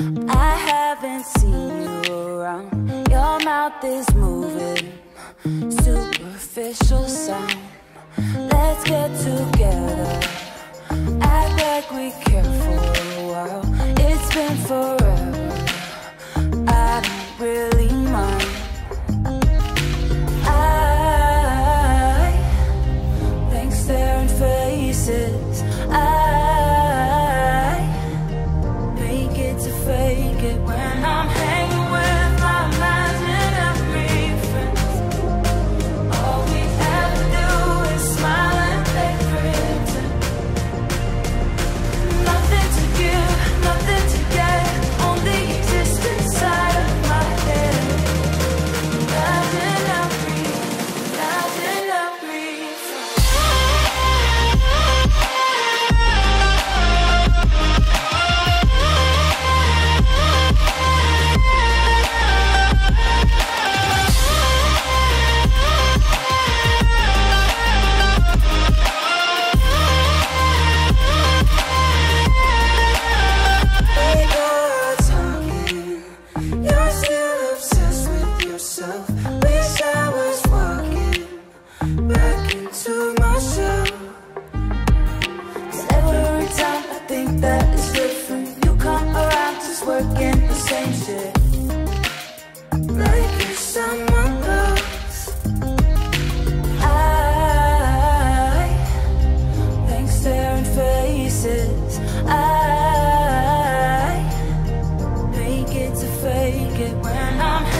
I haven't seen you around. Your mouth is moving, superficial sound. Let's get together. Act like we care for a while. It's been forever. That it's different, you come around just working the same shit. Like you're someone else. I think staring faces. I make it to fake it when I'm.